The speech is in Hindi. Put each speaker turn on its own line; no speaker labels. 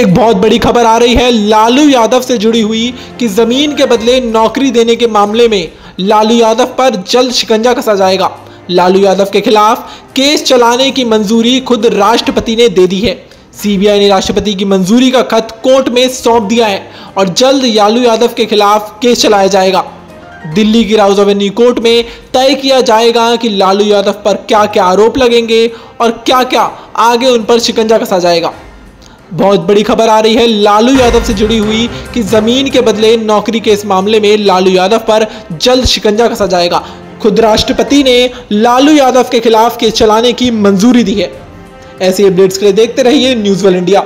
एक बहुत बड़ी खबर आ रही है। लालू यादव से जुड़ी हुई कि ज़मीन के बदले नौकरी देने के मामले में लालू यादव पर जल्द शिकंजा कसा जाएगा। लालू यादव के खिलाफ केस चलाने की मंजूरी खुद राष्ट्रपति ने दे दी है। सीबीआई ने राष्ट्रपति की मंजूरी का खत कोर्ट में सौंप दिया है और जल्द लालू यादव के खिलाफ केस चलाया जाएगा। दिल्ली की राउज एवेन्यू कोर्ट में तय किया जाएगा कि लालू यादव पर क्या क्या आरोप लगेंगे और क्या क्या आगे उन पर शिकंजा कसा जाएगा। बहुत बड़ी खबर आ रही है लालू यादव से जुड़ी हुई कि ज़मीन के बदले नौकरी के इस मामले में लालू यादव पर जल्द शिकंजा कसा जाएगा। खुद राष्ट्रपति ने लालू यादव के खिलाफ केस चलाने की मंजूरी दी है। ऐसी अपडेट्स के लिए देखते रहिए न्यूज़ वर्ल्ड इंडिया।